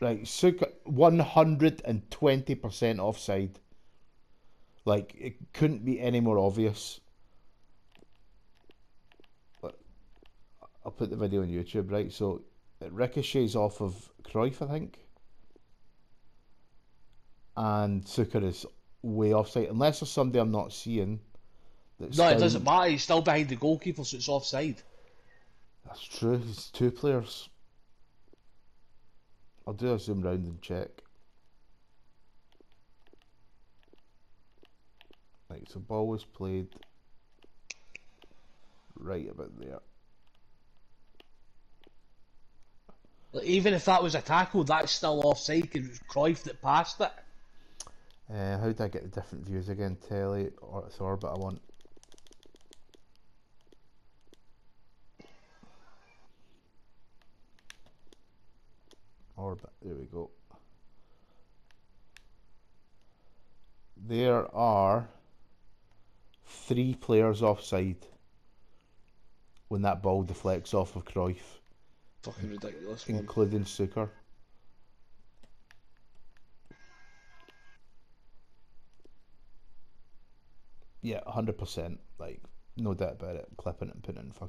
Right, Suker, 120% offside. Like, it couldn't be any more obvious. I'll put the video on YouTube, right? So, it ricochets off of Cruyff, I think. And Suker is way offside. Unless there's somebody I'm not seeing. No, it doesn't matter. He's still behind the goalkeeper, so it's offside. That's true. It's two players. I'll do a zoom round and check. Right, so ball was played right about there. Even if that was a tackle, that's still offside because it was Cruyff that passed it. Uh, how do I get the different views again? Telly or it's orbit I want. Orbit, there we go. There are three players offside when that ball deflects off of Cruyff. Fucking ridiculous. Including. Suker. Yeah, hundred percent. Like no doubt about it. Clipping it and putting it in fucking